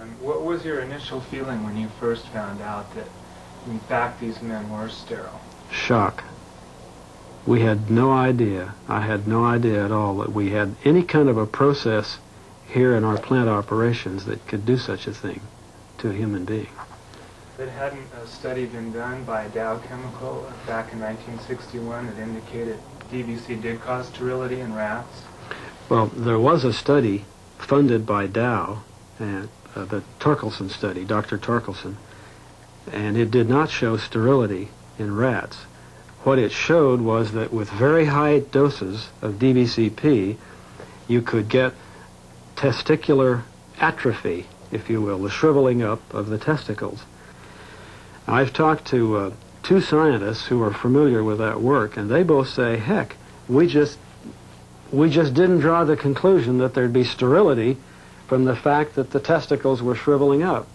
And what was your initial feeling when you first found out that, in fact, these men were sterile? Shock. We had no idea, I had no idea at all that we had any kind of a process here in our plant operations that could do such a thing to a human being. But hadn't a study been done by Dow Chemical back in 1961 that indicated DBCP did cause sterility in rats? Well, there was a study funded by Dow, and uh, the Torkelson study, Dr. Torkelson, and it did not show sterility in rats. What it showed was that with very high doses of DBCP, you could get testicular atrophy, if you will, the shriveling up of the testicles. I've talked to uh, two scientists who are familiar with that work, and they both say, heck, we just we just didn't draw the conclusion that there'd be sterility from the fact that the testicles were shriveling up.